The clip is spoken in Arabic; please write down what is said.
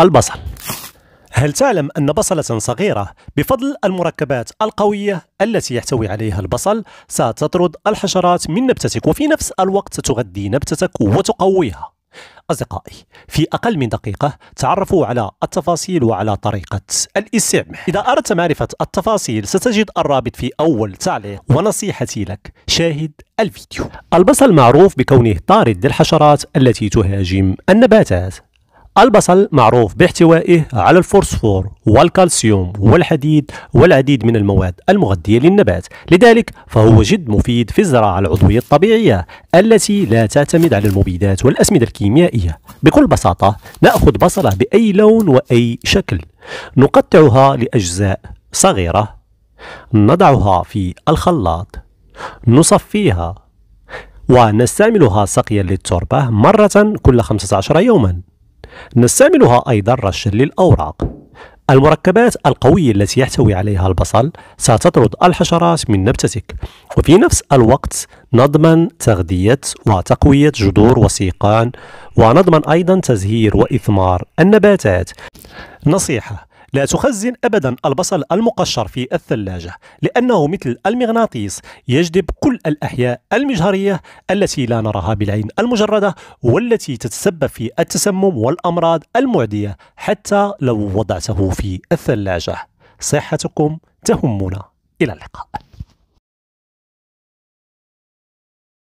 البصل. هل تعلم أن بصلة صغيرة بفضل المركبات القوية التي يحتوي عليها البصل ستطرد الحشرات من نبتتك وفي نفس الوقت تغذي نبتتك وتقويها. أصدقائي في أقل من دقيقة تعرفوا على التفاصيل وعلى طريقة الاستعمال. إذا أردت معرفة التفاصيل ستجد الرابط في أول تعليق ونصيحتي لك. شاهد الفيديو. البصل معروف بكونه طارد للحشرات التي تهاجم النباتات. البصل معروف باحتوائه على الفوسفور والكالسيوم والحديد والعديد من المواد المغذية للنبات. لذلك فهو جد مفيد في الزراعة العضوية الطبيعية التي لا تعتمد على المبيدات والأسمدة الكيميائية. بكل بساطة نأخذ بصلة بأي لون وأي شكل. نقطعها لأجزاء صغيرة. نضعها في الخلاط. نصفيها. ونستعملها سقيا للتربة مرة كل 15 يوما. نستعملها أيضا رشا للأوراق. المركبات القوية التي يحتوي عليها البصل ستطرد الحشرات من نبتتك. وفي نفس الوقت نضمن تغذية وتقوية جذور وسيقان ونضمن أيضا تزهير وإثمار النباتات. نصيحة لا تخزن أبدا البصل المقشر في الثلاجة لأنه مثل المغناطيس يجذب كل الأحياء المجهرية التي لا نراها بالعين المجردة والتي تتسبب في التسمم والأمراض المعدية حتى لو وضعته في الثلاجة. صحتكم تهمنا. إلى اللقاء.